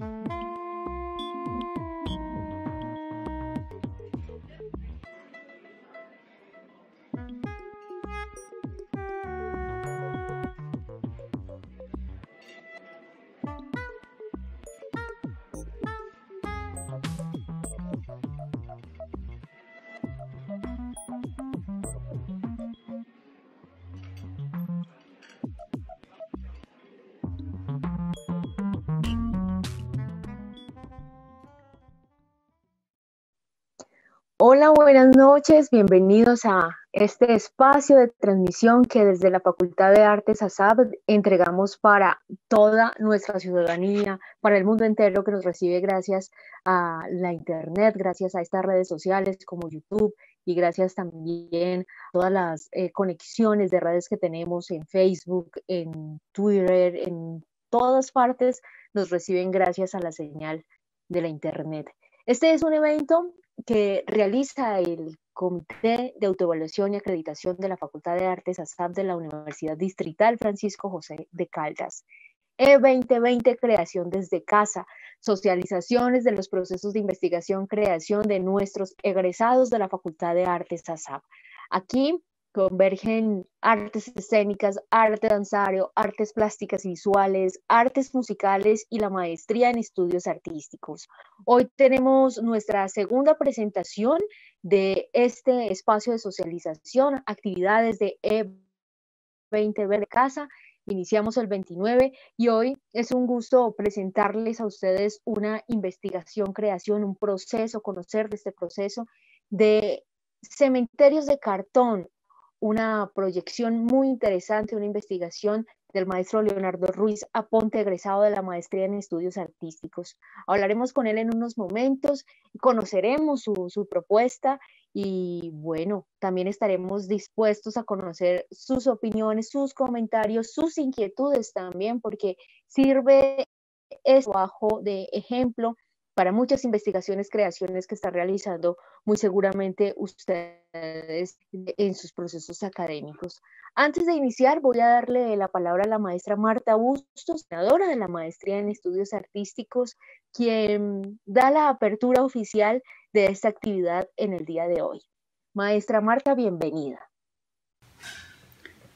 Música Hola, buenas noches, bienvenidos a este espacio de transmisión que desde la Facultad de Artes ASAB entregamos para toda nuestra ciudadanía, para el mundo entero que nos recibe gracias a la Internet, gracias a estas redes sociales como YouTube y gracias también a todas las eh, conexiones de redes que tenemos en Facebook, en Twitter, en todas partes nos reciben gracias a la señal de la Internet. Este es un evento que realiza el Comité de Autoevaluación y Acreditación de la Facultad de Artes ASAP de la Universidad Distrital Francisco José de Caldas. E2020 Creación desde casa, socializaciones de los procesos de investigación, creación de nuestros egresados de la Facultad de Artes ASAP. Aquí convergen artes escénicas, arte danzario, artes plásticas y visuales, artes musicales y la maestría en estudios artísticos. Hoy tenemos nuestra segunda presentación de este espacio de socialización, actividades de E20 de Casa. Iniciamos el 29 y hoy es un gusto presentarles a ustedes una investigación, creación, un proceso, conocer de este proceso de cementerios de cartón una proyección muy interesante, una investigación del maestro Leonardo Ruiz Aponte, egresado de la maestría en estudios artísticos. Hablaremos con él en unos momentos, conoceremos su, su propuesta y bueno, también estaremos dispuestos a conocer sus opiniones, sus comentarios, sus inquietudes también, porque sirve es bajo de ejemplo para muchas investigaciones, creaciones que está realizando muy seguramente ustedes en sus procesos académicos. Antes de iniciar, voy a darle la palabra a la maestra Marta Bustos, senadora de la maestría en estudios artísticos, quien da la apertura oficial de esta actividad en el día de hoy. Maestra Marta, bienvenida.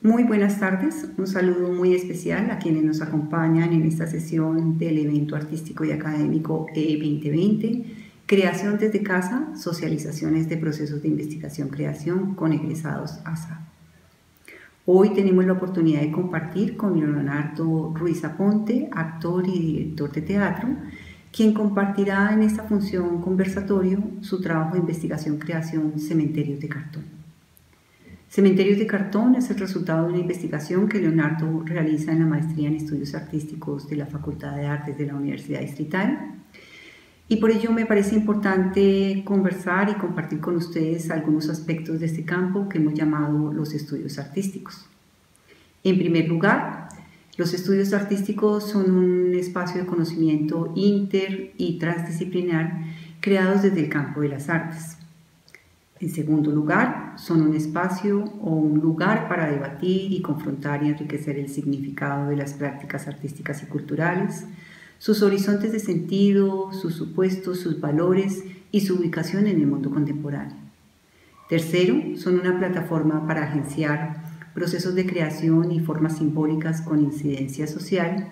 Muy buenas tardes, un saludo muy especial a quienes nos acompañan en esta sesión del evento artístico y académico E2020, Creación desde casa, socializaciones de procesos de investigación-creación con egresados ASA. Hoy tenemos la oportunidad de compartir con Leonardo Ruiz Aponte, actor y director de teatro, quien compartirá en esta función conversatorio su trabajo de investigación-creación Cementerios de Cartón. Cementerios de Cartón es el resultado de una investigación que Leonardo realiza en la maestría en estudios artísticos de la Facultad de Artes de la Universidad Distrital. Y por ello me parece importante conversar y compartir con ustedes algunos aspectos de este campo que hemos llamado los estudios artísticos. En primer lugar, los estudios artísticos son un espacio de conocimiento inter y transdisciplinar creados desde el campo de las artes. En segundo lugar, son un espacio o un lugar para debatir y confrontar y enriquecer el significado de las prácticas artísticas y culturales, sus horizontes de sentido, sus supuestos, sus valores y su ubicación en el mundo contemporáneo. Tercero, son una plataforma para agenciar procesos de creación y formas simbólicas con incidencia social,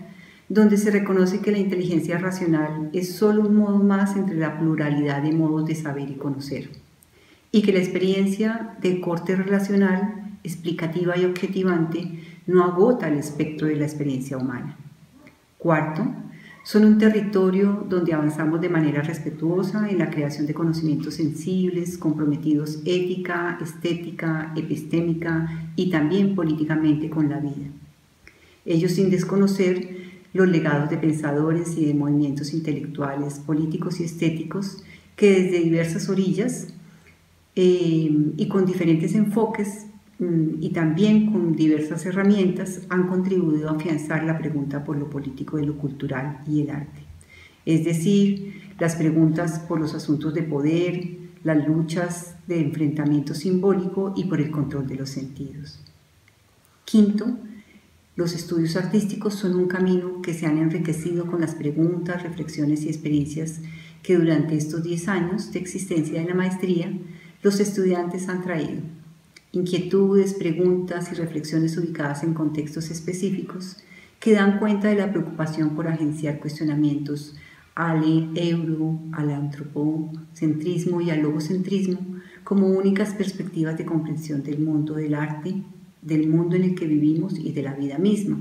donde se reconoce que la inteligencia racional es solo un modo más entre la pluralidad de modos de saber y conocer y que la experiencia de corte relacional, explicativa y objetivante no agota el espectro de la experiencia humana. Cuarto, son un territorio donde avanzamos de manera respetuosa en la creación de conocimientos sensibles, comprometidos ética, estética, epistémica y también políticamente con la vida. Ellos sin desconocer los legados de pensadores y de movimientos intelectuales, políticos y estéticos que desde diversas orillas eh, y con diferentes enfoques mm, y también con diversas herramientas han contribuido a afianzar la pregunta por lo político de lo cultural y el arte. Es decir, las preguntas por los asuntos de poder, las luchas de enfrentamiento simbólico y por el control de los sentidos. Quinto, Los estudios artísticos son un camino que se han enriquecido con las preguntas, reflexiones y experiencias que durante estos 10 años de existencia de la maestría los estudiantes han traído. Inquietudes, preguntas y reflexiones ubicadas en contextos específicos que dan cuenta de la preocupación por agenciar cuestionamientos al euro, al antropocentrismo y al logocentrismo como únicas perspectivas de comprensión del mundo del arte, del mundo en el que vivimos y de la vida misma.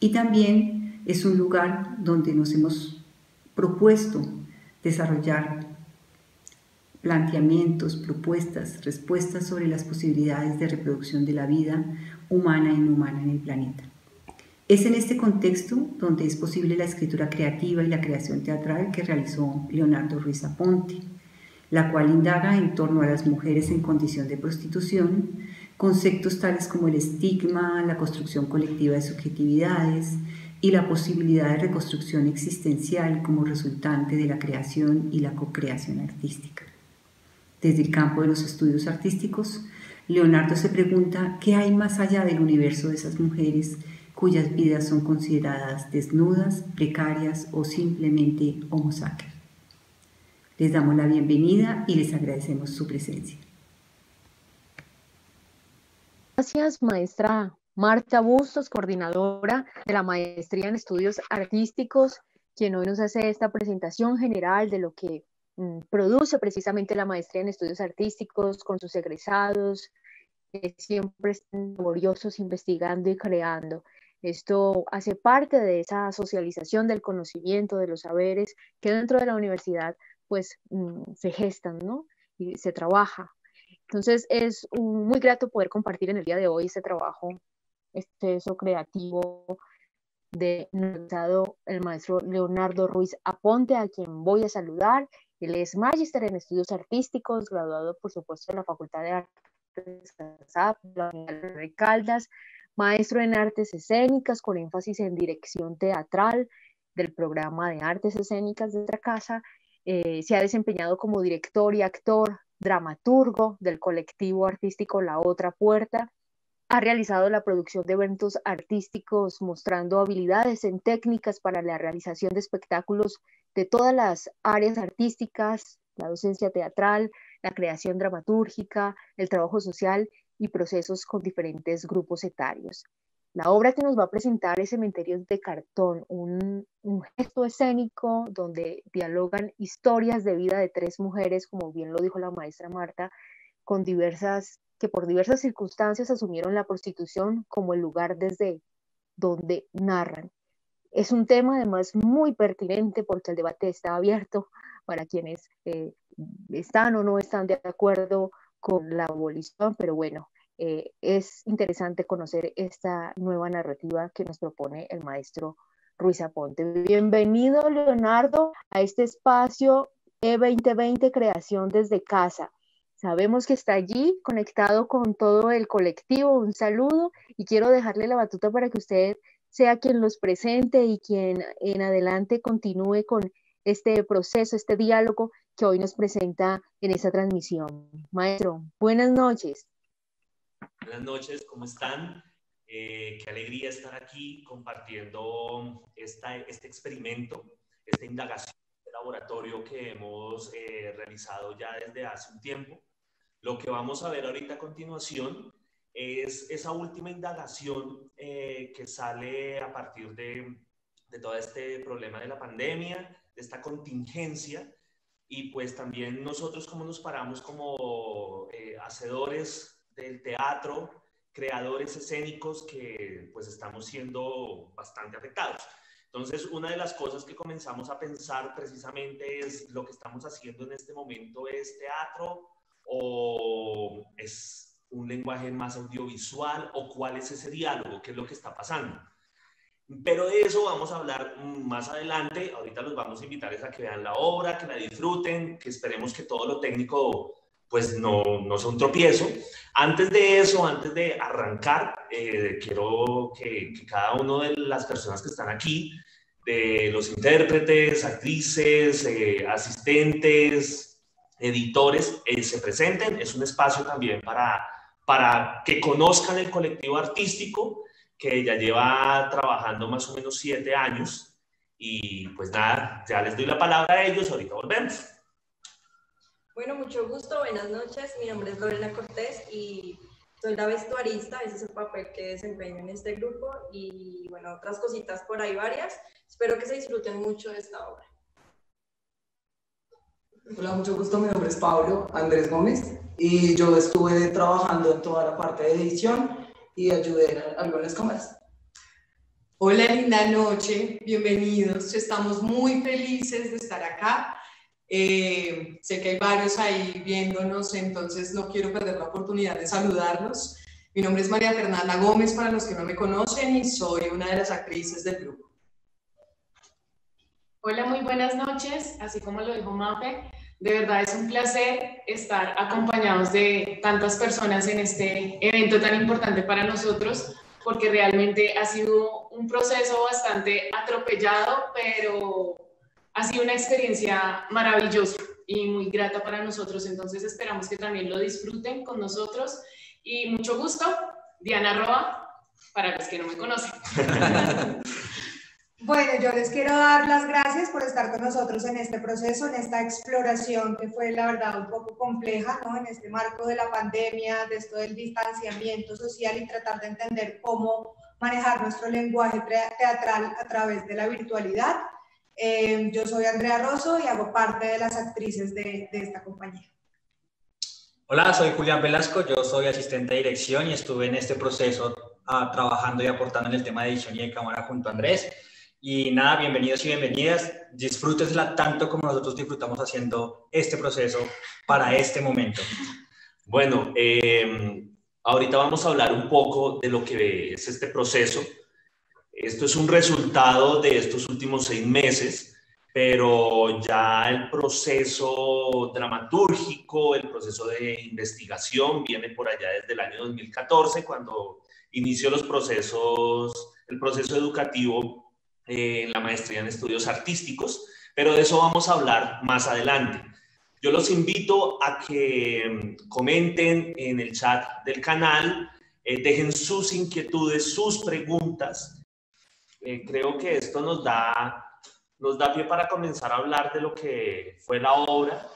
Y también es un lugar donde nos hemos propuesto desarrollar planteamientos, propuestas, respuestas sobre las posibilidades de reproducción de la vida humana e inhumana en el planeta. Es en este contexto donde es posible la escritura creativa y la creación teatral que realizó Leonardo Ruiz Aponte, la cual indaga en torno a las mujeres en condición de prostitución, conceptos tales como el estigma, la construcción colectiva de subjetividades, y la posibilidad de reconstrucción existencial como resultante de la creación y la co-creación artística. Desde el campo de los estudios artísticos, Leonardo se pregunta qué hay más allá del universo de esas mujeres cuyas vidas son consideradas desnudas, precarias o simplemente homo Les damos la bienvenida y les agradecemos su presencia. Gracias, maestra Marta Bustos, coordinadora de la Maestría en Estudios Artísticos, quien hoy nos hace esta presentación general de lo que produce precisamente la Maestría en Estudios Artísticos con sus egresados, que siempre están laboriosos investigando y creando. Esto hace parte de esa socialización del conocimiento, de los saberes que dentro de la universidad pues mm, se gestan, ¿no? Y se trabaja. Entonces es muy grato poder compartir en el día de hoy este trabajo exceso creativo de el maestro Leonardo Ruiz Aponte, a quien voy a saludar. Él es magíster en estudios artísticos, graduado por supuesto en la Facultad de Artes de Caldas, maestro en artes escénicas con énfasis en dirección teatral del programa de artes escénicas de otra casa. Eh, se ha desempeñado como director y actor, dramaturgo del colectivo artístico La Otra Puerta ha realizado la producción de eventos artísticos mostrando habilidades en técnicas para la realización de espectáculos de todas las áreas artísticas, la docencia teatral, la creación dramatúrgica, el trabajo social y procesos con diferentes grupos etarios. La obra que nos va a presentar es Cementerios de Cartón, un, un, gesto escénico donde dialogan historias de vida de tres mujeres, como bien lo dijo la maestra Marta, con diversas que por diversas circunstancias asumieron la prostitución como el lugar desde donde narran. Es un tema además muy pertinente porque el debate está abierto para quienes eh, están o no están de acuerdo con la abolición, pero bueno, eh, es interesante conocer esta nueva narrativa que nos propone el maestro Ruiz Aponte. Bienvenido, Leonardo, a este espacio E2020 Creación desde Casa. Sabemos que está allí conectado con todo el colectivo. Un saludo y quiero dejarle la batuta para que usted sea quien los presente y quien en adelante continúe con este proceso, este diálogo que hoy nos presenta en esta transmisión. Maestro, buenas noches. Buenas noches, ¿cómo están? Eh, qué alegría estar aquí compartiendo esta, este experimento, esta indagación de laboratorio que hemos eh, realizado ya desde hace un tiempo lo que vamos a ver ahorita a continuación es esa última indagación eh, que sale a partir de, todo este problema de la pandemia, de esta contingencia, y pues también nosotros cómo nos paramos como eh, hacedores del teatro, creadores escénicos que pues estamos siendo bastante afectados. Entonces, una de las cosas que comenzamos a pensar precisamente es lo que estamos haciendo en este momento es teatro o es un lenguaje más audiovisual o cuál es ese diálogo, qué es lo que está pasando. Pero de eso vamos a hablar más adelante. Ahorita los vamos a invitar a que vean la obra, que la disfruten, que esperemos que todo lo técnico pues no, no sea un tropiezo. Antes de eso, antes de arrancar, eh, quiero que, cada una de las personas que están aquí, de los intérpretes, actrices, eh, asistentes, editores eh, se presenten. Es un espacio también para, para que conozcan el colectivo artístico, que ya lleva trabajando más o menos siete años. Y pues nada, ya les doy la palabra a ellos, ahorita volvemos. Bueno, mucho gusto, buenas noches. Mi nombre es Lorena Cortés y soy la vestuarista, ese es el papel que desempeño en este grupo y bueno, otras cositas por ahí varias. Espero que se disfruten mucho de esta obra. Hola, mucho gusto. Mi nombre es Pablo Andrés Gómez y yo estuve trabajando en toda la parte de edición y ayudé en algunas cámaras. Hola, linda noche. Bienvenidos. Estamos muy felices de estar acá. Eh, sé que hay varios ahí viéndonos, entonces no quiero perder la oportunidad de saludarlos. Mi nombre es María Fernanda Gómez, para los que no me conocen, y soy una de las actrices del grupo. Hola, muy buenas noches. Así como lo dijo Mafe, de verdad es un placer estar acompañados de tantas personas en este evento tan importante para nosotros, porque realmente ha sido un proceso bastante atropellado, pero ha sido una experiencia maravillosa y muy grata para nosotros. Entonces esperamos que también lo disfruten con nosotros. Y mucho gusto, Diana Roa, para los que no me conocen. Bueno, yo les quiero dar las gracias por estar con nosotros en este proceso, en esta exploración que fue la verdad un poco compleja, ¿no? En este marco de la pandemia, de esto del distanciamiento social y tratar de entender cómo manejar nuestro lenguaje teatral a través de la virtualidad. Eh, yo soy Andrea Rosso y hago parte de las actrices de, de esta compañía. Hola, soy Julián Velasco, yo soy asistente de dirección y estuve en este proceso ah, trabajando y aportando en el tema de edición y de cámara junto a Andrés. Y nada, bienvenidos y bienvenidas. Disfrútesla tanto como nosotros disfrutamos haciendo este proceso para este momento. Bueno, eh, ahorita vamos a hablar un poco de lo que es este proceso. Esto es un resultado de estos últimos seis meses, pero ya el proceso dramatúrgico, el proceso de investigación viene por allá desde el año 2014, cuando inició los procesos, el proceso educativo en la maestría en estudios artísticos, pero de eso vamos a hablar más adelante. Yo los invito a que mm, comenten en el chat del canal, eh, dejen sus inquietudes, sus preguntas. Eh, creo que esto nos da, nos da pie para comenzar a hablar de lo que fue la obra,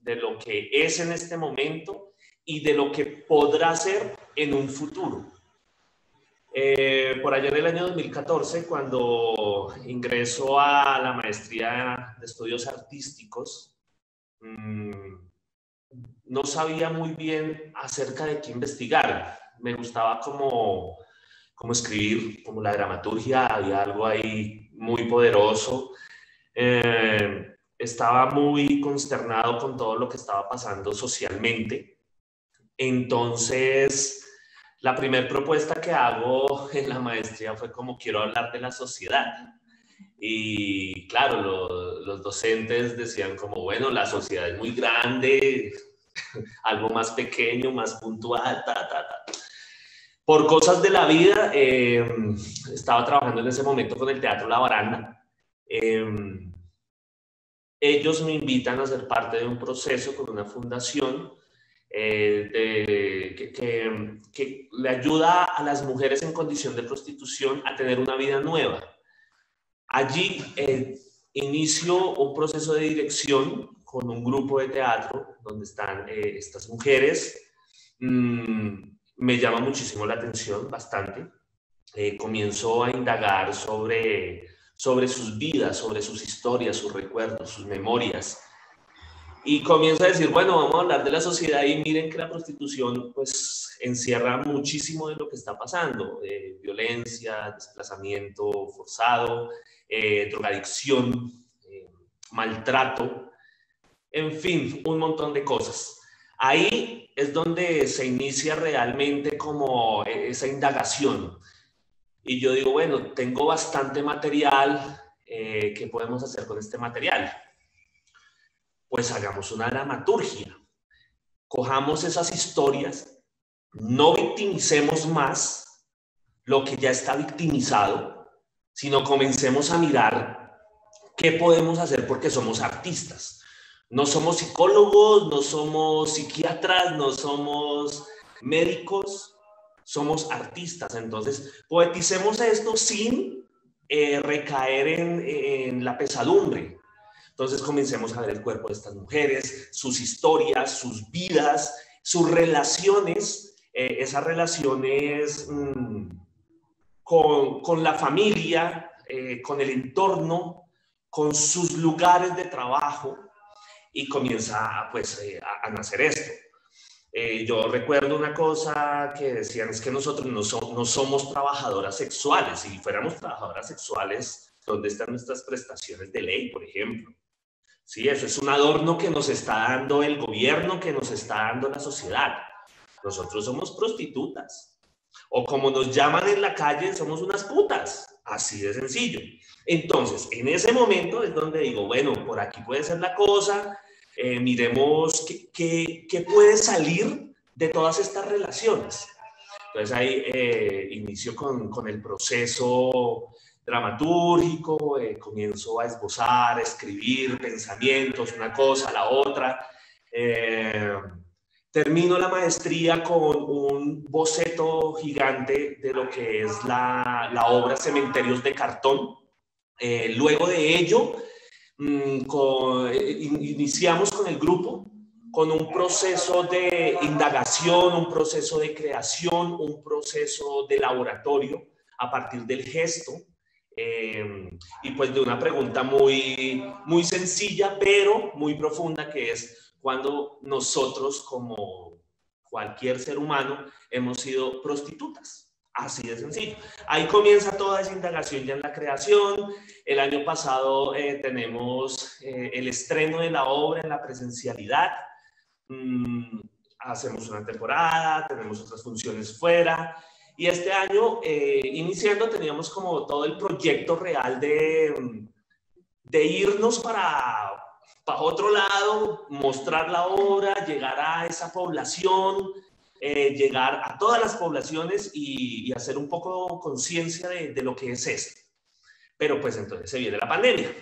de lo que es en este momento y de lo que podrá ser en un futuro. Eh, por allá en el año 2014, cuando ingreso a la maestría de estudios artísticos, mm, no sabía muy bien acerca de qué investigar. Me gustaba como, como escribir, como la dramaturgia, había algo ahí muy poderoso. Eh, estaba muy consternado con todo lo que estaba pasando socialmente. Entonces, la primera propuesta que hago en la maestría fue como quiero hablar de la sociedad. Y claro, los docentes decían como, bueno, la sociedad es muy grande, algo más pequeño, más puntual, ta, ta, ta. Por cosas de la vida, em, estaba trabajando en ese momento con el Teatro La Baranda. Em, ellos me invitan a ser parte de un proceso con una fundación eh, que, le ayuda a las mujeres en condición de prostitución a tener una vida nueva. Allí eh, inicio un proceso de dirección con un grupo de teatro donde están eh, estas mujeres. Mm, me llama muchísimo la atención, bastante. comienzo a indagar sobre, sobre sus vidas, sobre sus historias, sus recuerdos, sus memorias y comienza a decir, bueno, vamos a hablar de la sociedad y miren que la prostitución pues encierra muchísimo de lo que está pasando, eh, violencia, desplazamiento forzado, eh, drogadicción, eh, maltrato, en fin, un montón de cosas. Ahí es donde se inicia realmente como esa indagación. Y yo digo, bueno, tengo bastante material, ¿qué podemos hacer con este material? Pues hagamos una dramaturgia. Cojamos esas historias, no victimicemos más lo que ya está victimizado, sino comencemos a mirar qué podemos hacer porque somos artistas. No somos psicólogos, no somos psiquiatras, no somos médicos, somos artistas, entonces poeticemos esto sin eh, recaer en, en la pesadumbre. Entonces comencemos a ver el cuerpo de estas mujeres, sus historias, sus vidas, sus relaciones, eh, esas relaciones mm, con, con, la familia, eh, con el entorno, con sus lugares de trabajo y comienza pues eh, a, a, nacer esto. yo recuerdo una cosa que decían, es que nosotros no, so, no somos trabajadoras sexuales. Si fuéramos trabajadoras sexuales, ¿dónde están nuestras prestaciones de ley, por ejemplo? Sí, eso es un adorno que nos está dando el gobierno, que nos está dando la sociedad. Nosotros somos prostitutas. O como nos llaman en la calle, somos unas putas. Así de sencillo. Entonces, en ese momento es donde digo, bueno, por aquí puede ser la cosa, eh, miremos qué, puede salir de todas estas relaciones. Entonces ahí eh, inicio con el proceso dramatúrgico, eh, comienzo a esbozar, a escribir pensamientos, una cosa, la otra. Eh, termino la maestría con un boceto gigante de lo que es la, la obra Cementerios de Cartón. Eh, luego de ello, mmm, con, iniciamos con el grupo con un proceso de indagación, un proceso de creación, un proceso de laboratorio a partir del gesto, eh, y pues de una pregunta muy, muy sencilla, pero muy profunda, que es cuando nosotros, como cualquier ser humano, hemos sido prostitutas. Así de sencillo. Ahí comienza toda esa indagación ya en la creación. El año pasado eh, tenemos eh, el estreno de la obra en la presencialidad. Mm, hacemos una temporada, tenemos otras funciones fuera y este año, eh, iniciando, teníamos como todo el proyecto real de, de irnos para, para otro lado, mostrar la obra, llegar a esa población, eh, llegar a todas las poblaciones y, hacer un poco conciencia de, de, lo que es esto. Pero pues entonces se viene la pandemia.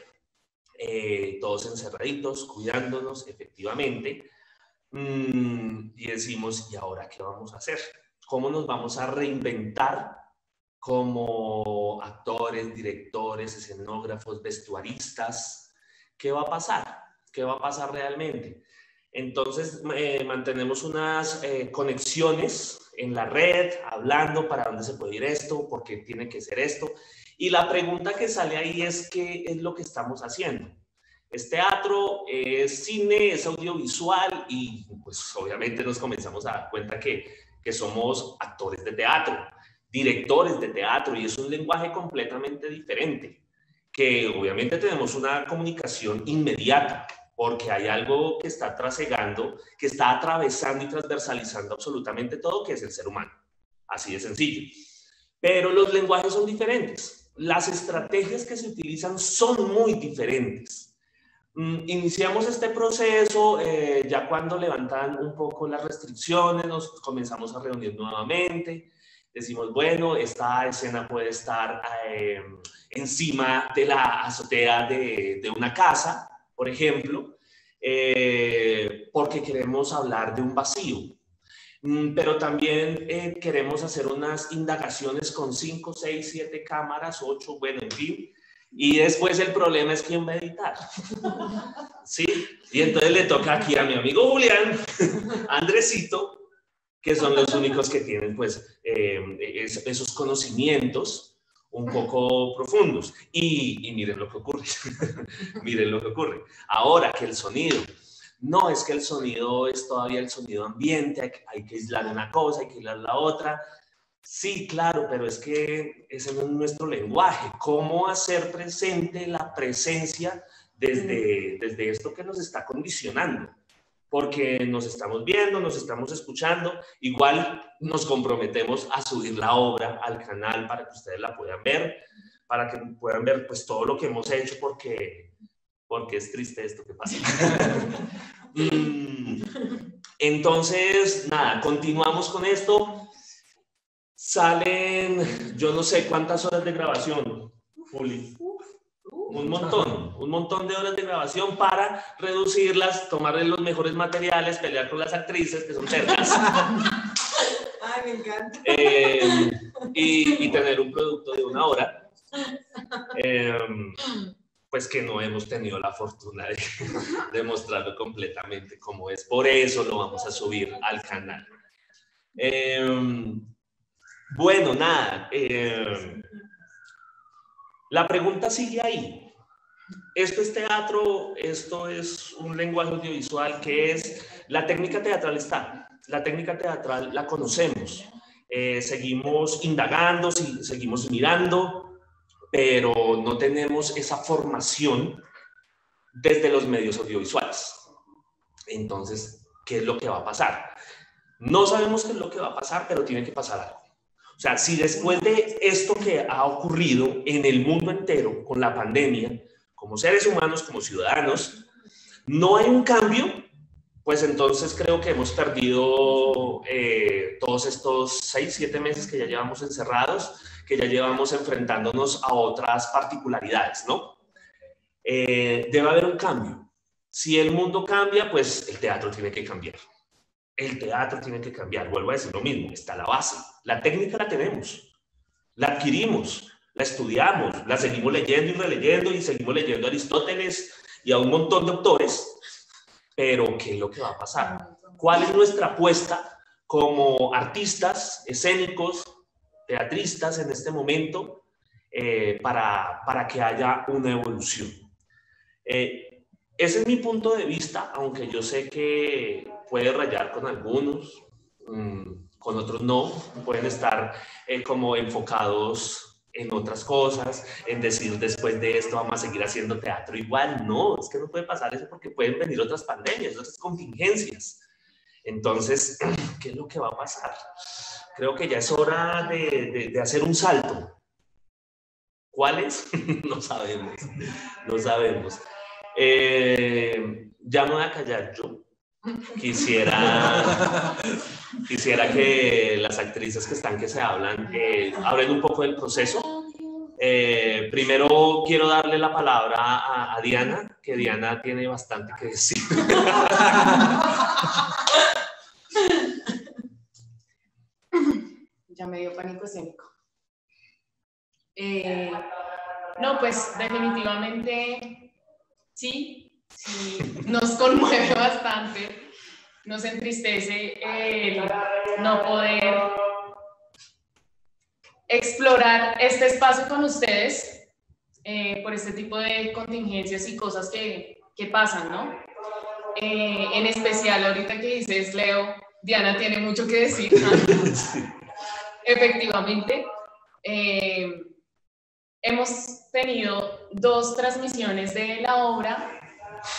Eh, todos encerraditos, cuidándonos efectivamente. Mm, y decimos, ¿y ahora qué vamos a hacer? Cómo nos vamos a reinventar como actores, directores, escenógrafos, vestuaristas. ¿Qué va a pasar? ¿Qué va a pasar realmente? Entonces, eh, mantenemos unas eh, conexiones en la red, hablando para dónde se puede ir esto, por qué tiene que ser esto. Y la pregunta que sale ahí es qué es lo que estamos haciendo. Es teatro, es cine, es audiovisual y pues obviamente nos comenzamos a dar cuenta que que somos actores de teatro, directores de teatro, y es un lenguaje completamente diferente, que obviamente tenemos una comunicación inmediata, porque hay algo que está trasegando, que está atravesando y transversalizando absolutamente todo, que es el ser humano. Así de sencillo. Pero los lenguajes son diferentes. Las estrategias que se utilizan son muy diferentes. Mm, iniciamos este proceso eh, ya cuando levantan un poco las restricciones, nos comenzamos a reunir nuevamente. Decimos, bueno, esta escena puede estar eh, encima de la azotea de, de una casa, por ejemplo, eh, porque queremos hablar de un vacío. Mm, pero también eh, queremos hacer unas indagaciones con 5, 6, 7 cámaras, 8, bueno, en fin, y después el problema es quién va a editar. ¿Sí? Y entonces le toca aquí a mi amigo Julián, Andresito, que son los únicos que tienen pues eh, esos conocimientos un poco profundos. Y, y miren lo que ocurre. miren lo que ocurre. Ahora que el sonido, no es que el sonido es todavía el sonido ambiente, hay, que aislar una cosa, hay que aislar la otra, Sí, claro, pero es que ese no es nuestro lenguaje. ¿Cómo hacer presente la presencia desde, desde esto que nos está condicionando? Porque nos estamos viendo, nos estamos escuchando, igual nos comprometemos a subir la obra al canal para que ustedes la puedan ver, para que puedan ver pues todo lo que hemos hecho, porque, porque es triste esto que pasa. Mm, entonces, nada, continuamos con esto salen, yo no sé cuántas horas de grabación, Juli. Un montón, un montón de horas de grabación para reducirlas, tomarle los mejores materiales, pelear con las actrices que son cerdas. Ay, Me encanta. Eh, y, y, tener un producto de una hora, eh, pues que no hemos tenido la fortuna de, de mostrarlo completamente como es. Por eso lo vamos a subir al canal. Eh, bueno, nada. Eh, la pregunta sigue ahí. Esto es teatro, esto es un lenguaje audiovisual que es, la técnica teatral está, la técnica teatral la conocemos, eh, seguimos indagando, seguimos mirando, pero no tenemos esa formación desde los medios audiovisuales. Entonces, ¿qué es lo que va a pasar? No sabemos qué es lo que va a pasar, pero tiene que pasar algo. O sea, si después de esto que ha ocurrido en el mundo entero con la pandemia, como seres humanos, como ciudadanos, no hay un cambio, pues entonces creo que hemos perdido eh, todos estos seis, siete meses que ya llevamos encerrados, que ya llevamos enfrentándonos a otras particularidades, ¿no? Eh, debe haber un cambio. Si el mundo cambia, pues el teatro tiene que cambiar el teatro tiene que cambiar. Vuelvo a decir lo mismo, está la base. La técnica la tenemos, la adquirimos, la estudiamos, la seguimos leyendo y releyendo y seguimos leyendo a Aristóteles y a un montón de autores. Pero, ¿qué es lo que va a pasar? ¿Cuál es nuestra apuesta como artistas escénicos, teatristas en este momento eh, para, para, que haya una evolución? Eh, ese es mi punto de vista, aunque yo sé que puede rayar con algunos, mm, con otros no, pueden estar eh, como enfocados en otras cosas, en decir después de esto vamos a seguir haciendo teatro igual. No, es que no puede pasar eso porque pueden venir otras pandemias, otras contingencias. Entonces, ¿qué es lo que va a pasar? Creo que ya es hora de, de, hacer un salto. ¿Cuáles? no sabemos, no sabemos. Eh, ya me voy a callar yo Quisiera, quisiera que las actrices que están, que se hablan, eh, hablen un poco del proceso. Eh, primero quiero darle la palabra a, Diana, que Diana tiene bastante que decir. Ya me dio pánico escénico. Eh, no, pues definitivamente sí, sí nos conmueve bastante, nos entristece el no poder explorar este espacio con ustedes eh, por este tipo de contingencias y cosas que, que pasan, ¿no? Eh, en especial ahorita que dices, Leo, Diana tiene mucho que decir. Efectivamente. Eh, hemos tenido dos transmisiones de la obra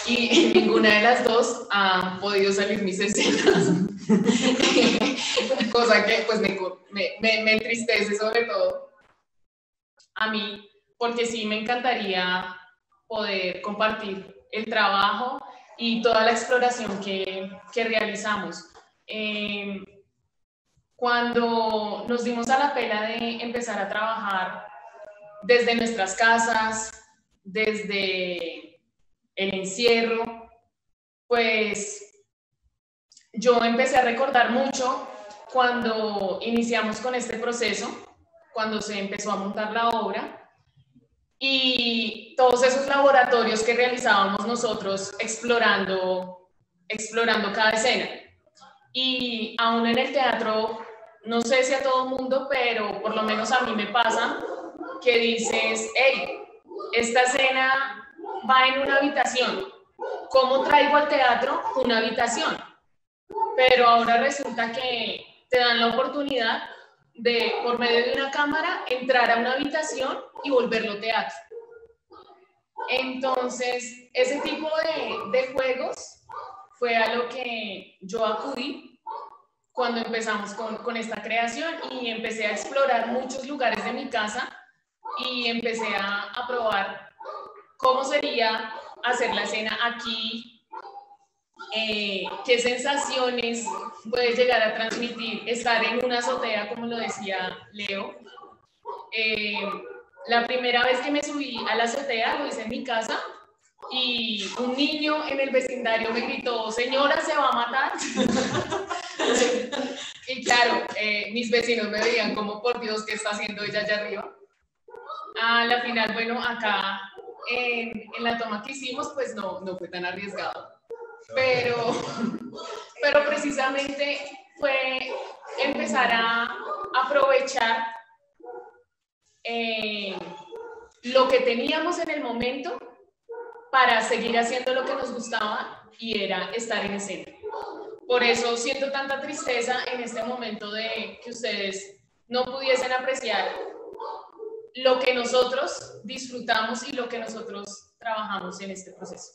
y ninguna de las dos han podido salir mis escenas, cosa que pues me, me, me, entristece sobre todo a mí, porque sí me encantaría poder compartir el trabajo y toda la exploración que, que realizamos. Eh, cuando nos dimos a la pena de empezar a trabajar desde nuestras casas, desde el encierro, pues yo empecé a recordar mucho cuando iniciamos con este proceso, cuando se empezó a montar la obra y todos esos laboratorios que realizábamos nosotros explorando, explorando cada escena. Y aún en el teatro, no sé si a todo mundo, pero por lo menos a mí me pasa que dices, hey, esta escena va en una habitación. ¿Cómo traigo al teatro una habitación? Pero ahora resulta que te dan la oportunidad de, por medio de una cámara, entrar a una habitación y volverlo teatro. Entonces, ese tipo de, de juegos fue a lo que yo acudí cuando empezamos con, con, esta creación y empecé a explorar muchos lugares de mi casa y empecé a, a probar ¿Cómo sería hacer la escena aquí? Eh, ¿Qué sensaciones puedes llegar a transmitir estar en una azotea, como lo decía Leo? Eh, la primera vez que me subí a la azotea lo hice en mi casa y un niño en el vecindario me gritó, señora, se va a matar. Y claro, eh, mis vecinos me veían como, por Dios, ¿qué está haciendo ella allá arriba? A la final, bueno, acá en, en la toma que hicimos, pues no, no fue tan arriesgado. Pero, pero precisamente fue empezar a aprovechar eh, lo que teníamos en el momento para seguir haciendo lo que nos gustaba y era estar en escena. Por eso siento tanta tristeza en este momento de que ustedes no pudiesen apreciar lo que nosotros disfrutamos y lo que nosotros trabajamos en este proceso.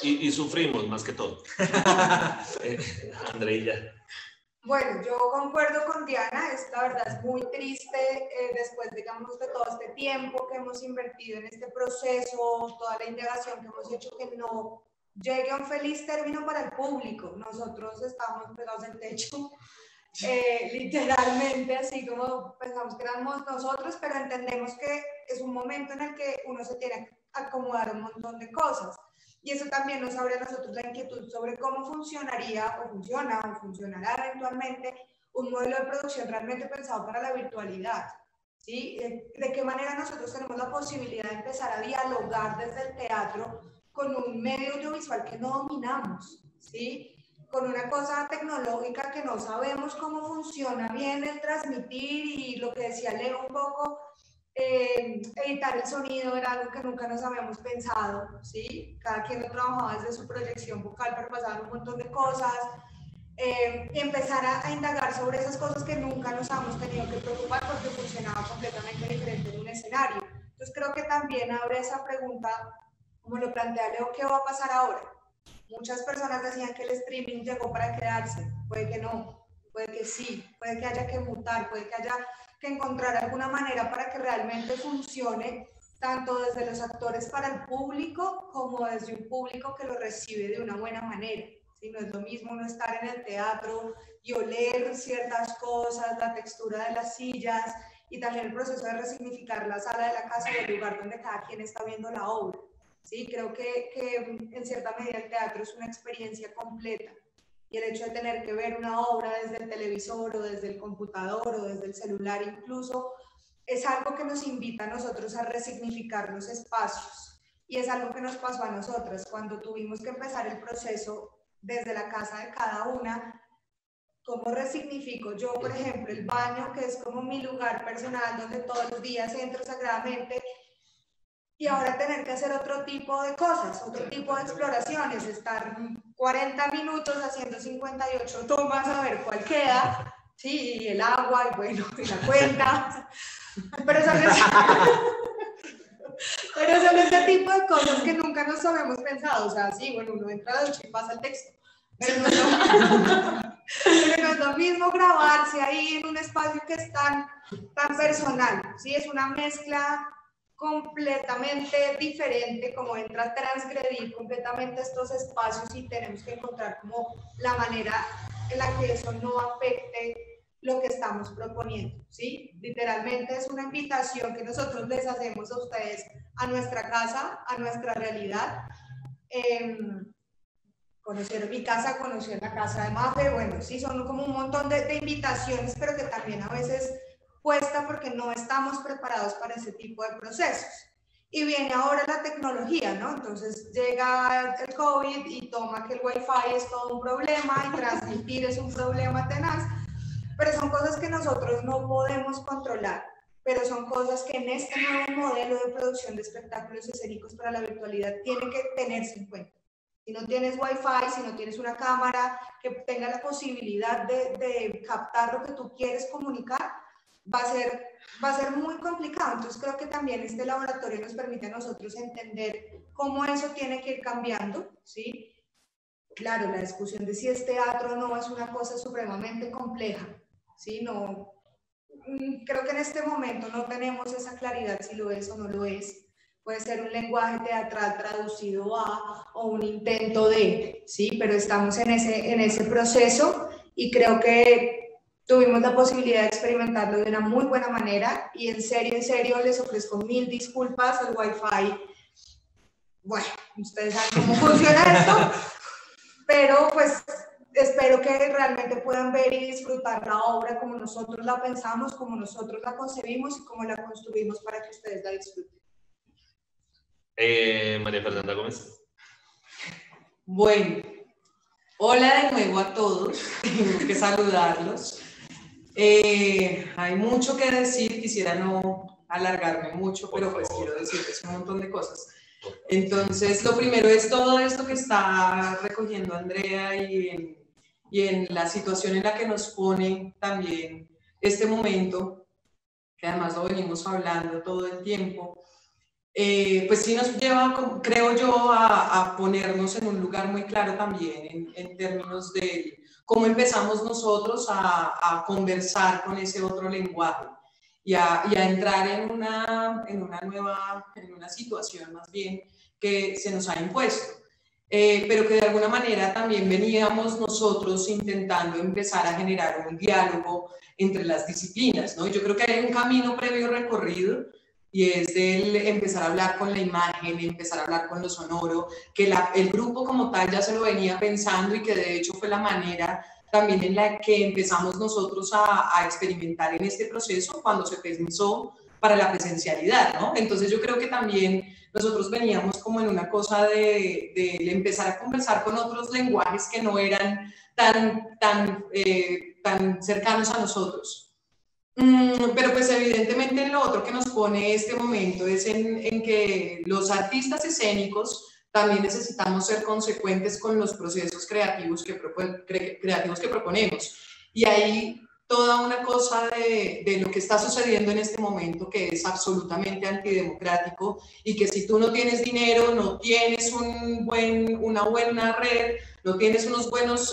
Y, sufrimos más que todo. eh, Andreilla. Bueno, yo concuerdo con Diana, es, la verdad es muy triste eh, después, digamos, de todo este tiempo que hemos invertido en este proceso, toda la indagación que hemos hecho, que no llegue a un feliz término para el público. Nosotros estamos pegados al techo, eh, literalmente, así como pensamos que éramos nosotros, pero entendemos que es un momento en el que uno se tiene que acomodar un montón de cosas. Y eso también nos abre a nosotros la inquietud sobre cómo funcionaría o funciona o funcionará eventualmente un modelo de producción realmente pensado para la virtualidad. ¿sí? De qué manera nosotros tenemos la posibilidad de empezar a dialogar desde el teatro con un medio audiovisual que no dominamos, ¿sí? Con una cosa tecnológica que no sabemos cómo funciona bien el transmitir y lo que decía Leo un poco, eh, editar el sonido era algo que nunca nos habíamos pensado, ¿sí? Cada quien lo trabajaba desde su proyección vocal, pero pasaban un montón de cosas. Eh, empezar a, indagar sobre esas cosas que nunca nos hemos tenido que preocupar porque funcionaba completamente diferente en un escenario. Entonces creo que también abre esa pregunta, como lo plantea Leo, ¿qué va a pasar ahora? Muchas personas decían que el streaming llegó para quedarse, puede que no, puede que sí, puede que haya que mutar, puede que haya encontrar alguna manera para que realmente funcione tanto desde los actores para el público como desde un público que lo recibe de una buena manera. Si no es lo mismo no estar en el teatro y oler ciertas cosas, la textura de las sillas y también el proceso de resignificar la sala de la casa y el lugar donde cada quien está viendo la obra. Sí, creo que, que en cierta medida el teatro es una experiencia completa y el hecho de tener que ver una obra desde el televisor o desde el computador o desde el celular incluso, es algo que nos invita a nosotros a resignificar los espacios. Y es algo que nos pasó a nosotras cuando tuvimos que empezar el proceso desde la casa de cada una. ¿Cómo resignifico yo, por ejemplo, el baño, que es como mi lugar personal donde todos los días entro sagradamente y ahora tener que hacer otro tipo de cosas, otro tipo de exploraciones, estar 40 minutos haciendo 58 tomas a ver cuál queda, sí, y el agua, y bueno, y la cuenta, pero son, ese, pero son ese tipo de cosas que nunca nos habíamos pensado, o sea, sí, bueno, uno entra a la ducha y pasa el texto, pero no, pero no es lo mismo grabarse ahí en un espacio que es tan, tan personal, sí, es una mezcla completamente diferente, como entra a transgredir completamente estos espacios y tenemos que encontrar como la manera en la que eso no afecte lo que estamos proponiendo, ¿sí? Literalmente es una invitación que nosotros les hacemos a ustedes a nuestra casa, a nuestra realidad. Eh, conocer mi casa, conocer la casa de Mafe, bueno, sí, son como un montón de invitaciones, pero que también a veces cuesta porque no estamos preparados para ese tipo de procesos. Y viene ahora la tecnología, ¿no? Entonces llega el COVID y toma que el Wi-Fi es todo un problema y transmitir es un problema tenaz, pero son cosas que nosotros no podemos controlar, pero son cosas que en este nuevo modelo de producción de espectáculos escénicos para la virtualidad tiene que tenerse en cuenta. Si no tienes Wi-Fi, si no tienes una cámara que tenga la posibilidad de, de captar lo que tú quieres comunicar, va a ser, va a ser muy complicado. Entonces creo que también este laboratorio nos permite a nosotros entender cómo eso tiene que ir cambiando, ¿sí? Claro, la discusión de si es teatro o no es una cosa supremamente compleja, ¿sí? No, mm, creo que en este momento no tenemos esa claridad si lo es o no lo es. Puede ser un lenguaje teatral traducido a o un intento de, ¿sí? Pero estamos en ese, en ese proceso y creo que Tuvimos la posibilidad de experimentarlo de una muy buena manera y en serio, en serio, les ofrezco mil disculpas al Wi-Fi. Bueno, ustedes saben cómo funciona esto, pero pues espero que realmente puedan ver y disfrutar la obra como nosotros la pensamos, como nosotros la concebimos y como la construimos para que ustedes la disfruten. Eh, María Fernanda Gómez. Bueno, hola de nuevo a todos, tengo que saludarlos. Eh, hay mucho que decir, quisiera no alargarme mucho, pero pues quiero decirles un montón de cosas. Entonces, lo primero es todo esto que está recogiendo Andrea y en, y en la situación en la que nos pone también este momento, que además lo venimos hablando todo el tiempo, eh, pues sí nos lleva, creo yo, a, a, ponernos en un lugar muy claro también en, en términos de cómo empezamos nosotros a, a, conversar con ese otro lenguaje y a, y a entrar en una, en una nueva, en una situación más bien que se nos ha impuesto. Eh, pero que de alguna manera también veníamos nosotros intentando empezar a generar un diálogo entre las disciplinas, ¿no? Yo creo que hay un camino previo recorrido y es el empezar a hablar con la imagen, empezar a hablar con lo sonoro, que el grupo como tal ya se lo venía pensando y que de hecho fue la manera también en la que empezamos nosotros a, a experimentar en este proceso cuando se pensó para la presencialidad, ¿no? Entonces yo creo que también nosotros veníamos como en una cosa de, de empezar a conversar con otros lenguajes que no eran tan, tan, eh, tan cercanos a nosotros. Mm, pero pues evidentemente lo otro que nos pone este momento es en, en, que los artistas escénicos también necesitamos ser consecuentes con los procesos creativos que, creativos que proponemos. Y ahí toda una cosa de, lo que está sucediendo en este momento que es absolutamente antidemocrático y que si tú no tienes dinero, no tienes una buena red, no tienes unos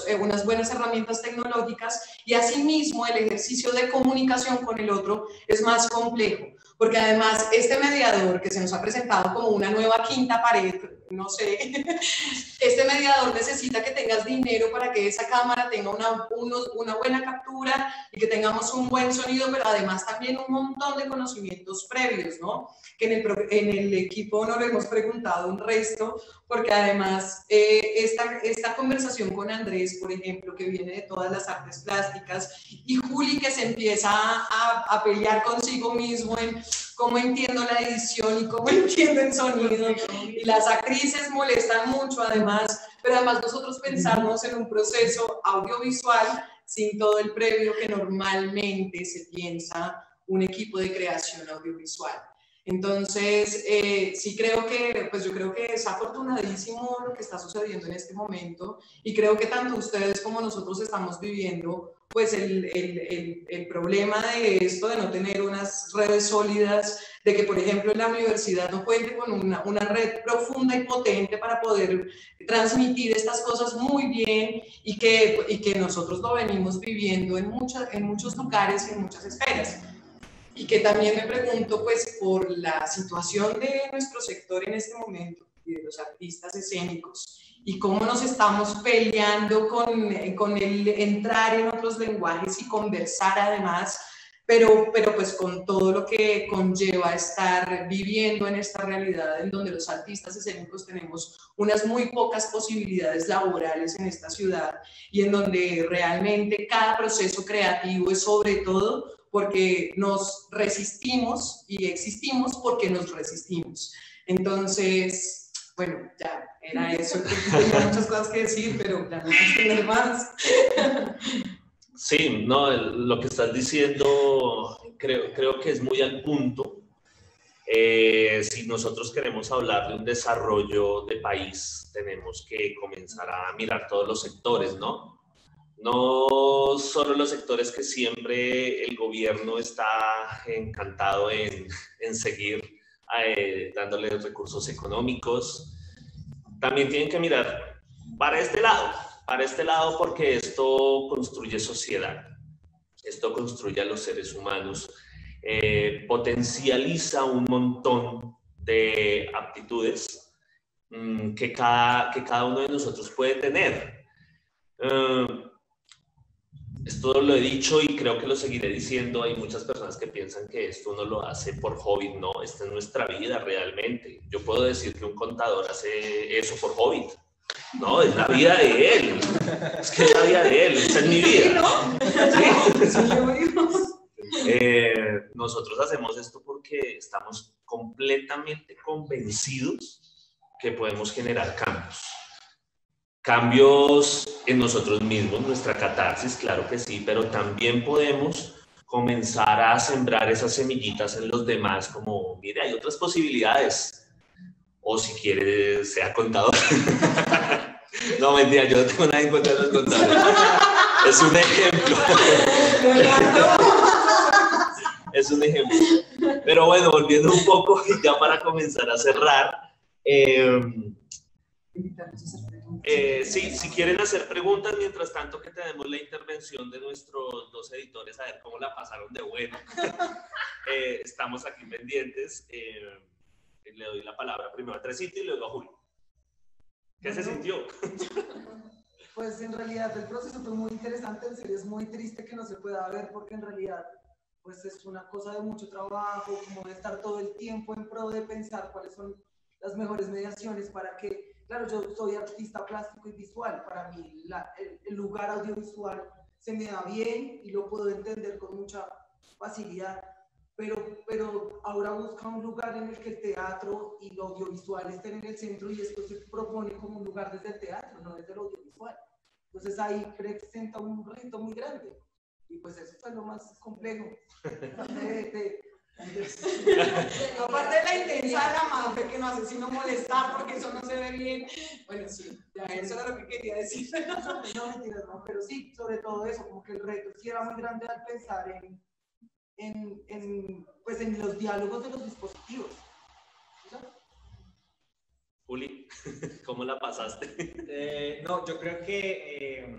eh, unas buenas herramientas tecnológicas y asimismo el ejercicio de comunicación con el otro es más complejo, porque además este mediador que se nos ha presentado como una nueva quinta pared, no sé, este mediador necesita que tengas dinero para que esa cámara tenga una, una buena captura y que tengamos un buen sonido, pero además también un montón de conocimientos previos, ¿no? Que en el, en el equipo no lo hemos preguntado un resto, porque además eh, esta, esta conversación con Andrés, por ejemplo, que viene de todas las artes plásticas, y Juli que se empieza a, a pelear consigo mismo en cómo entiendo la edición y cómo entiendo el sonido. Y las actrices molestan mucho además, pero además nosotros pensamos en un proceso audiovisual sin todo el previo que normalmente se piensa un equipo de creación audiovisual. Entonces, eh, sí creo que, pues yo creo que es afortunadísimo lo que está sucediendo en este momento y creo que tanto ustedes como nosotros estamos viviendo pues el, el, el, problema de esto, de no tener unas redes sólidas, de que por ejemplo la universidad no cuente con una, una red profunda y potente para poder transmitir estas cosas muy bien y que, y que nosotros lo venimos viviendo en, muchas, en muchos lugares y en muchas esferas. Y que también me pregunto pues por la situación de nuestro sector en este momento y de los artistas escénicos y cómo nos estamos peleando con, con el entrar en otros lenguajes y conversar además, pero, pero pues con todo lo que conlleva estar viviendo en esta realidad en donde los artistas escénicos tenemos unas muy pocas posibilidades laborales en esta ciudad y en donde realmente cada proceso creativo es sobre todo porque nos resistimos y existimos porque nos resistimos. Entonces, bueno, ya era eso. Tenía muchas cosas que decir, pero no tener más. Sí, no, lo que estás diciendo creo, creo que es muy al punto. Eh, si nosotros queremos hablar de un desarrollo de país, tenemos que comenzar a mirar todos los sectores, ¿no? no solo los sectores que siempre el gobierno está encantado en, en seguir eh, dándoles recursos económicos, también tienen que mirar para este lado, para este lado porque esto construye sociedad, esto construye a los seres humanos, eh, potencializa un montón de aptitudes mmm, que, cada, que cada uno de nosotros puede tener. Uh, esto lo he dicho y creo que lo seguiré diciendo. Hay muchas personas que piensan que esto uno lo hace por hobby. No, esta es nuestra vida realmente. Yo puedo decir que un contador hace eso por hobby. No, es la vida de él. Es que es la vida de él, esa es mi vida. Eh, nosotros hacemos esto porque estamos completamente convencidos que podemos generar cambios. Cambios en nosotros mismos, nuestra catarsis, claro que sí, pero también podemos comenzar a sembrar esas semillitas en los demás, como, mire, hay otras posibilidades. O si quiere, sea contador. no, mentira, yo no tengo nada en contra de los contadores. Es un ejemplo. es un ejemplo. Pero bueno, volviendo un poco, ya para comenzar a cerrar. Eh, eh, sí, si quieren hacer preguntas, mientras tanto que tenemos la intervención de nuestros dos editores, a ver cómo la pasaron de bueno. Eh, estamos aquí pendientes. Eh, le doy la palabra primero a Tresito y luego a Julio. ¿Qué se sintió? Pues en realidad el proceso fue muy interesante, en serio es muy triste que no se pueda ver porque en realidad pues es una cosa de mucho trabajo, como de estar todo el tiempo en pro de pensar cuáles son las mejores mediaciones para que Claro, yo soy artista plástico y visual, para mí el, lugar audiovisual se me da bien y lo puedo entender con mucha facilidad, pero, pero ahora busca un lugar en el que el teatro y lo audiovisual estén en el centro y esto se propone como un lugar desde el teatro, no desde el audiovisual. Entonces ahí presenta un reto muy grande y pues eso fue lo más complejo de, Aparte de la intensa la madre que no hace sino molestar porque eso no se ve bien. Bueno, sí, ya eso era lo que quería decir. No, mentiras, no, pero sí, sobre todo eso, como que el reto sí era muy grande al pensar en, en, en pues en los diálogos de los dispositivos. Juli, ¿cómo la pasaste? Eh, no, yo creo que eh,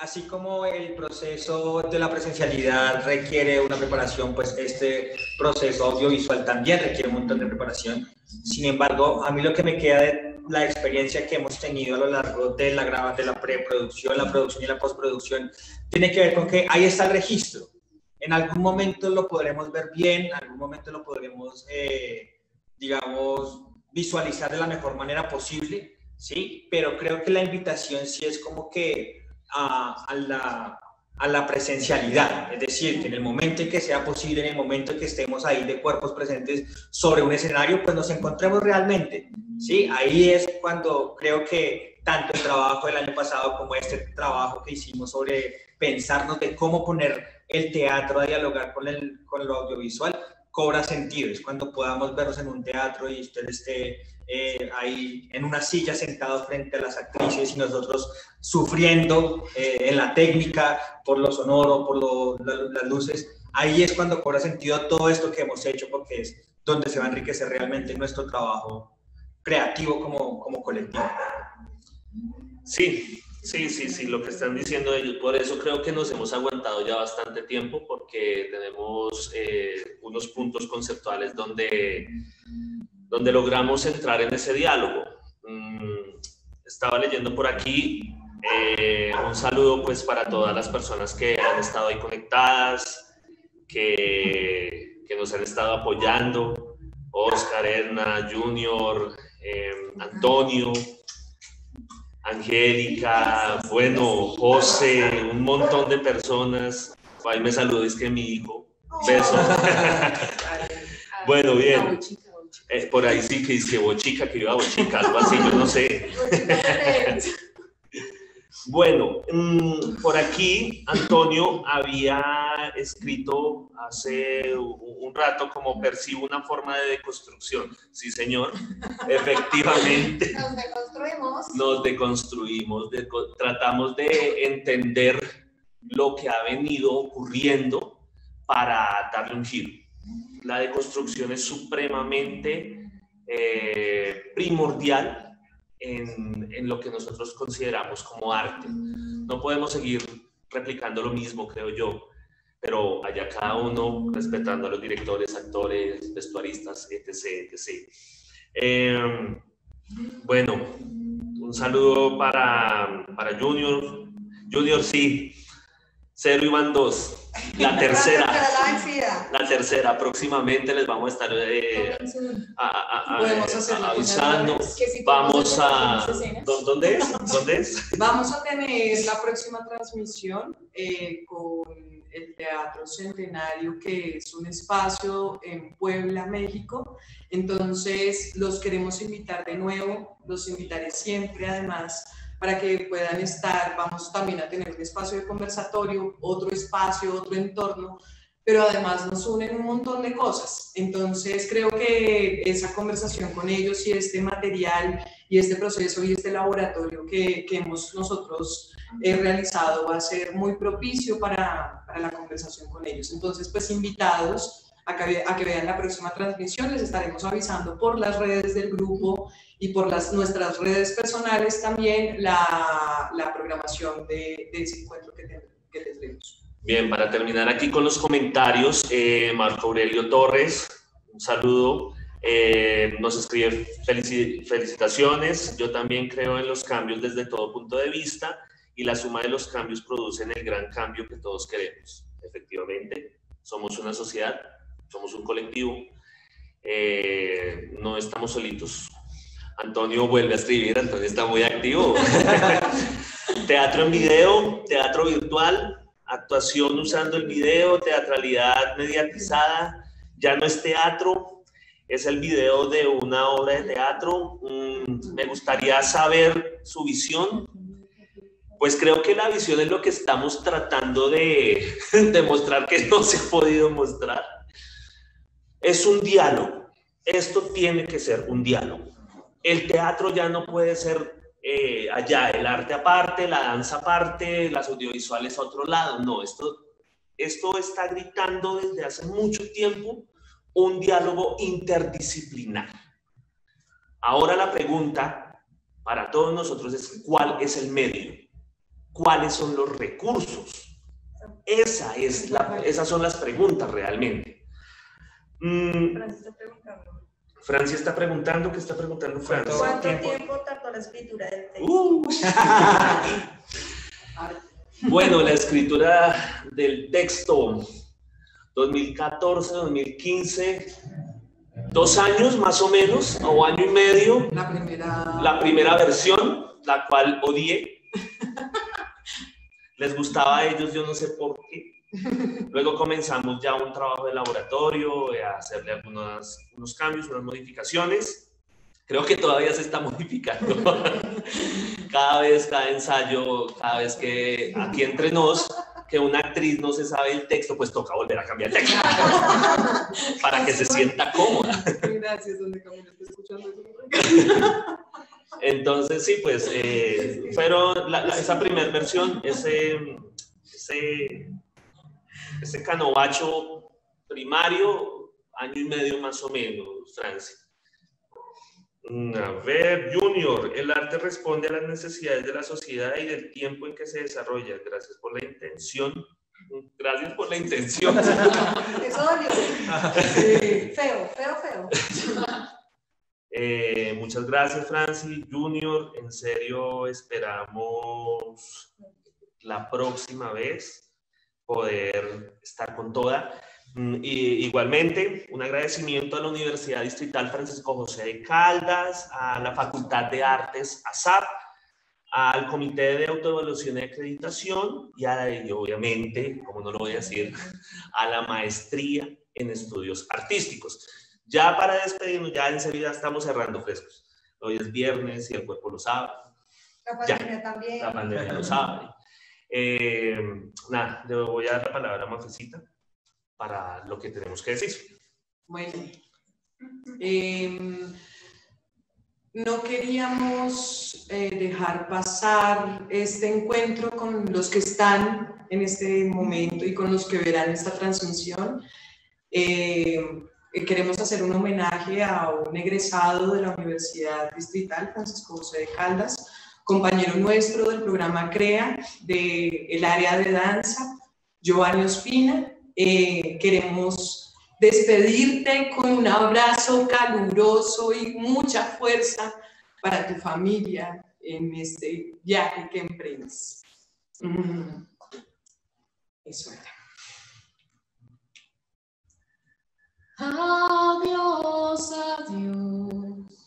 así como el proceso de la presencialidad requiere una preparación, pues este proceso audiovisual también requiere un montón de preparación. Sin embargo, a mí lo que me queda de la experiencia que hemos tenido a lo largo de la graba, de la preproducción, la producción y la postproducción, tiene que ver con que ahí está el registro. En algún momento lo podremos ver bien, en algún momento lo podremos, eh, digamos, visualizar de la mejor manera posible, ¿sí? Pero creo que la invitación sí es como que a, la, a la presencialidad, es decir, que en el momento en que sea posible, en el momento en que estemos ahí de cuerpos presentes sobre un escenario, pues nos encontremos realmente, ¿sí? Ahí es cuando creo que tanto el trabajo del año pasado como este trabajo que hicimos sobre pensarnos de cómo poner el teatro a dialogar con, el, con lo audiovisual, cobra sentido, es cuando podamos vernos en un teatro y usted esté eh, ahí en una silla sentado frente a las actrices y nosotros sufriendo eh, en la técnica, por lo sonoro, por las luces. Ahí es cuando cobra sentido todo esto que hemos hecho porque es donde se va a enriquecer realmente nuestro trabajo creativo como, como colectivo. Sí, sí, sí, sí, lo que están diciendo ellos. Por eso creo que nos hemos aguantado ya bastante tiempo porque tenemos eh, unos puntos conceptuales donde donde logramos entrar en ese diálogo. Mm, estaba leyendo por aquí eh, un saludo pues para todas las personas que han estado ahí conectadas, que, que nos han estado apoyando, Oscar, Erna, Junior, eh, Antonio, Angélica, bueno, José, un montón de personas. Ahí me saludó, es que mi hijo. Beso. bueno, bien. Eh, por ahí sí que dice bochica, que iba a bochica, algo así, yo no sé. bueno, mm, por aquí Antonio había escrito hace un rato como percibo una forma de deconstrucción. Sí, señor, efectivamente. Nos deconstruimos. Nos deconstruimos, tratamos de entender lo que ha venido ocurriendo para darle un giro la deconstrucción es supremamente eh, primordial en, lo que nosotros consideramos como arte. No podemos seguir replicando lo mismo, creo yo, pero allá cada uno respetando a los directores, actores, vestuaristas, etc. etc. Eh, bueno, un saludo para, para Junior. Junior, sí, Cero y van dos. La tercera. la tercera. Próximamente les vamos a estar eh, avisando. Vamos a... ¿Dónde es? ¿Dónde es? Vamos a tener la próxima transmisión eh, con el Teatro Centenario, que es un espacio en Puebla, México. Entonces, los queremos invitar de nuevo, los invitaré siempre, además, para que puedan estar. Vamos también a tener un espacio de conversatorio, otro espacio, otro entorno, pero además nos unen un montón de cosas. Entonces, creo que esa conversación con ellos y este material y este proceso y este laboratorio que, que hemos nosotros eh, realizado va a ser muy propicio para, para, la conversación con ellos. Entonces, pues invitados a que, a que vean la próxima transmisión, les estaremos avisando por las redes del grupo y por las, nuestras redes personales también la, la programación de, de, ese encuentro que, que tendremos. Bien, para terminar aquí con los comentarios, eh, Marco Aurelio Torres, un saludo. Eh, nos escribe felicitaciones. Yo también creo en los cambios desde todo punto de vista y la suma de los cambios producen el gran cambio que todos queremos. Efectivamente, somos una sociedad, somos un colectivo, eh, no estamos solitos. Antonio vuelve a escribir, Antonio está muy activo. teatro en video, teatro virtual, actuación usando el video, teatralidad mediatizada, ya no es teatro, es el video de una obra de teatro. Mm, me gustaría saber su visión. Pues creo que la visión es lo que estamos tratando de demostrar que no se ha podido mostrar. Es un diálogo. Esto tiene que ser un diálogo. El teatro ya no puede ser eh, allá, el arte aparte, la danza aparte, las audiovisuales a otro lado. No, esto, esto está gritando desde hace mucho tiempo un diálogo interdisciplinar. Ahora la pregunta para todos nosotros es cuál es el medio, cuáles son los recursos. Esa es la, esas son las preguntas realmente. Mm, Francia está preguntando. ¿qué está preguntando Francia? ¿Cuánto tiempo tardó la escritura del texto? Uh. bueno, la escritura del texto 2014, 2015, dos años más o menos, o año y medio. La primera. La primera versión, la cual odié. Les gustaba a ellos, yo no sé por qué. Luego comenzamos ya un trabajo de laboratorio, a hacerle algunos unos cambios, unas modificaciones. Creo que todavía se está modificando. cada vez, cada ensayo, cada vez que aquí entre nos que una actriz no se sabe el texto, pues toca volver a cambiar el texto para que se sienta cómoda. Gracias, donde está escuchando Entonces, sí, pues eh, fueron esa primera versión, ese, ese, ese canovacho primario, año y medio más o menos, Francia. A ver, Junior, el arte responde a las necesidades de la sociedad y del tiempo en que se desarrolla. Gracias por la intención. Gracias por la intención. Eso dolió. Feo, feo, feo. Eh, muchas gracias, Francis. Junior, en serio esperamos la próxima vez poder estar con toda. Mm, y, igualmente, un agradecimiento a la Universidad Distrital Francisco José de Caldas, a la Facultad de Artes ASAP, al Comité de Autoevaluación y Acreditación y a, obviamente, como no lo voy a decir, a la Maestría en Estudios Artísticos. Ya para despedirnos, ya enseguida estamos cerrando frescos. Hoy es viernes y el cuerpo lo sabe. La pandemia también. La pandemia lo sabe. Eh, nada, le voy a dar la palabra a Mafecita para lo que tenemos que decir. Bueno, em, no queríamos eh, dejar pasar este encuentro con los que están en este momento y con los que verán esta transmisión. Em, eh, queremos hacer un homenaje a un egresado de la Universidad Distrital, Francisco José de Caldas, compañero nuestro del programa CREA, del el área de danza, Giovanni Ospina. Eh, queremos despedirte con un abrazo caluroso y mucha fuerza para tu familia en este viaje que emprendes. Mm-hmm. Eso era. Adiós, adiós.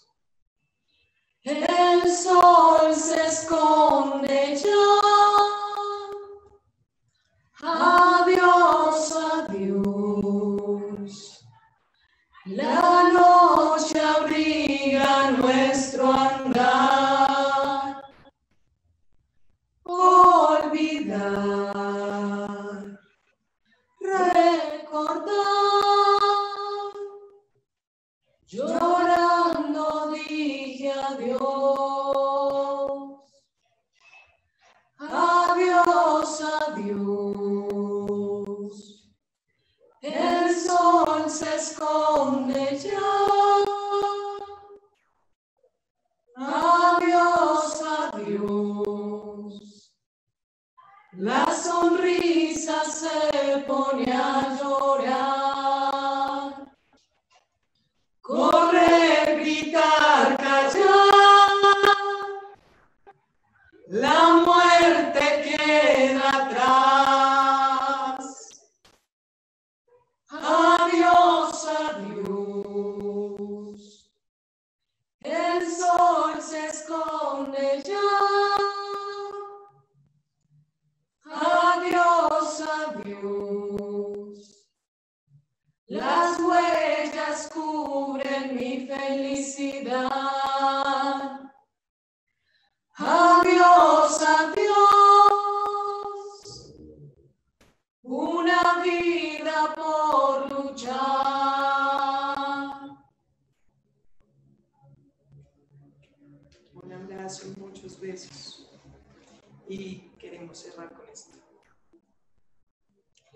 El sol se esconde ya. Adiós, adiós. La noche muerte queda atrás.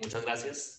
Muchas gracias.